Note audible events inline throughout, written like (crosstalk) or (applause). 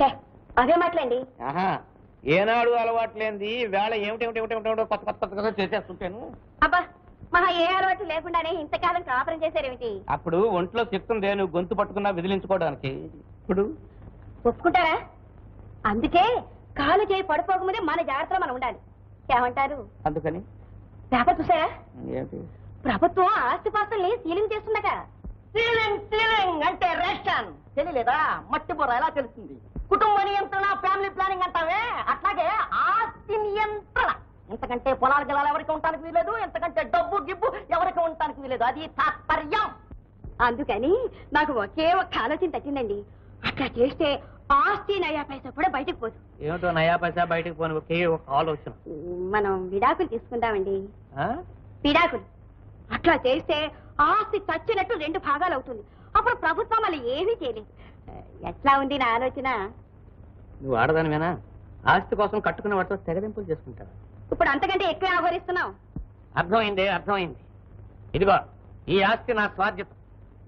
అదే మాటలండి. ఏనాడు అలవాట్లేంది వేళ ఏమిటి ఏమిటి ఏమిటి ఏమిటి ఏమిటో కొత్త కొత్త చేసేస్తుంటాను. అబ్బా మహా ఏ అలవాటు లేకుండానే ఇంతకాలం కాపురం చేశారేమిటి? అప్పుడు ఒంట్లో ఉందే నువ్వు గొంతు పట్టుకున్నా విదిలించుకోవడానికి. ఇప్పుడు ఒప్పుకుంటారా? అందుకే కాలు చేయి పడిపోకముందే మన జాగ్రత్తలో మనం ఉండాలి. ఏమంటారు? అందుకని. పేపర్ చూసారా? ప్రభుత్వం ఆస్తిపాస్తుల్ని సీలింగ్ చేస్తుందట. Ceiling ceiling. రేషన్ తెలియలేదా? మట్టి బుర్ర ఎలా తెలుస్తుంది? కుటుంబ నియంత్రణ ఫ్యామిలీ ప్లానింగ్ అంటావే? అట్లాగే ఆస్తి నియంత్రణ. ఎంతకంటే పొలాల గిలాలు ఎవరికి ఉండటానికి వీలేదు ఎంతకంటే డబ్బు గిబ్బు ఎవరికి ఉండటానికి వీలేదు అది తాత్పర్యం. అందుకని నాకు ఒకే ఒక్క ఆలోచన తట్టిందండి అట్లా చేస్తే ఆస్తి నయా పైసా కూడా బయటకు పోదు. ఏమిటో నయా పైసా బయటకు పోని ఒకే ఒక ఆలోచన? మనం విడాకులు తీసుకుందామండి. ఆ? విడాకులు. అట్లా చేస్తే ఆస్తి చచ్చినట్టు రెండు భాగాలు అవుతుంది. అప్పుడు ప్రభుత్వం మళ్ళీ ఏమీ చేయలేదు. ఎట్లా ఉంది నా ఆలోచన? నువ్వు ఆడదానివేనా? ఆస్తి కోసం కట్టుకున్న వాటితో తెగదింపులు చేసుకుంటావు? ఇప్పుడు అంతకంటే ఎక్కువ ఆహ్వానిస్తున్నావు? అర్థమైంది అర్థమైంది. ఇదిగో ఈ ఆస్తి నా స్వాధ్యత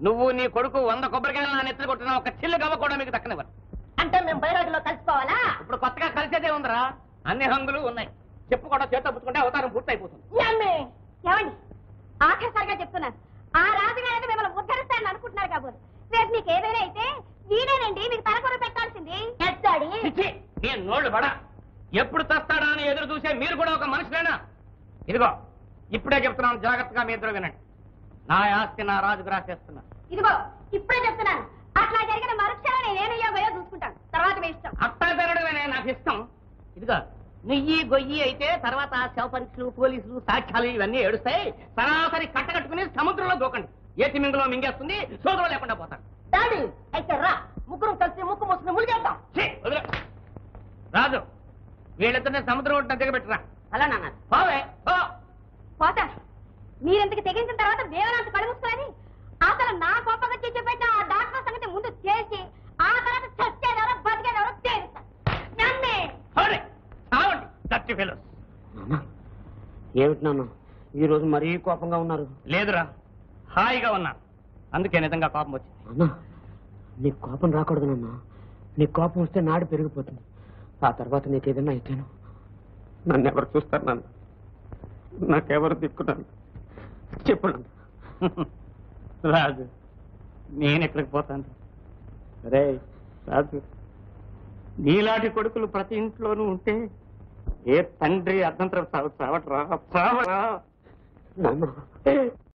నువ్వు నీ కొడుకు వంద కొబ్బరికాయలు నా నెత్తులు కొట్టిన ఒక చిల్లు గవ్వ కూడా మీకు దక్కనివ్వరు అంటే మేము బయరాటిలో కలిసిపోవాలా? ఇప్పుడు కొత్తగా కలిసేదే ఉందిరా. అన్ని హంగులు ఉన్నాయి. చెప్పు కూడా చేత పుచ్చుకుంటే అవతారం పూర్తి అయిపోతుంది ఏమ్మి? ఏమండి? ఆఖరిసారిగా చెప్తున్నాను రేపు మీకు ఏదైనా అయితే వీడేనండి మీకు తలకొర పెట్టాల్సింది. ఎత్తాడి చిచ్చి, నీ నోళ్ళు బడా ఎప్పుడు తెస్తాడా అని ఎదురు చూసే మీరు కూడా ఒక మనుషులేనా ఇదిగో ఇప్పుడే చెప్తున్నాను జాగ్రత్తగా మీ ఇద్దరు వినండి. నా ఆస్తి నా రాజుకు రాసేస్తున్నా. ఇదిగో ఇప్పుడే చెప్తున్నాను. అట్లా జరిగిన మరుక్షణం నేను యోగయో చూసుకుంటాను. తర్వాత మీ ఇష్టం. అట్టా పెరగడమే నాకు ఇష్టం. ఇదిగో నుయ్యి గొయ్యి అయితే తర్వాత శవ పరీక్షలు పోలీసులు సాక్ష్యాలు ఇవన్నీ ఏడుస్తాయి. సరాసరి కట్టకట్టుకుని సముద్రంలో దూకండి. ఏ తిమింగలో మింగేస్తుంది సోదరు లేకుండా పోతాడు డాడీ అయితే రా. ముగ్గురం కలిసి ముక్కు మూసుకుని వదిలే. రాజు వీళ్ళిద్దరిని సముద్రం ఒడ్డున దిగబెట్టరా. అలా నాన్న. పోవే పో. పోతా. మీరెంతకి తెగించిన తర్వాత దేవనంత కడుగుతుంది అసలు నా కోపంగా చెప్పిన ఆ డాక్టర్ సంగతి ముందు చేసి ఆ తర్వాత చచ్చేదెవరో బతికేదెవరో తేలుస్తా నన్నే. ఫెలోస్ ఏమిటి నాన్న? ఈ రోజు మరీ కోపంగా ఉన్నారు. లేదురా. హాయిగా ఉన్నా. అందుకే నిజంగా కోపం వచ్చింది. నాన్న నీకు కోపం రాకూడదు నాన్న. నీకు కోపం వస్తే నాడు పెరిగిపోతుంది. ఆ తర్వాత నీకు ఏదైనా అయితేను. నన్ను ఎవరు చూస్తారు నాన్న? నాకెవరు దిక్కున్నాను చెప్పు నాన్న. (laughs) రాజు నేను ఎక్కడికి పోతాను? రే రాజు నీలాంటి కొడుకులు ప్రతి ఇంట్లోనూ ఉంటే ఏ తండ్రి అర్థంతరం చావట్రా చావరా నాన్న.